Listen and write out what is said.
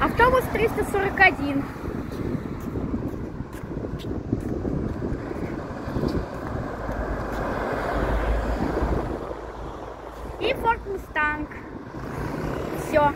Автобус 341. И Форт Мустанг. Все.